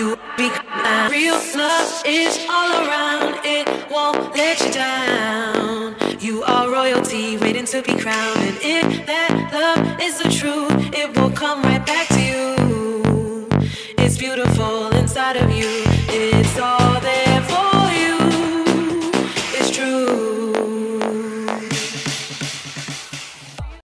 you love is all around, it won't let you down. You are royalty waiting to be crowned. And if that love is the truth, it will come right back to you. It's beautiful inside of you, it's all that.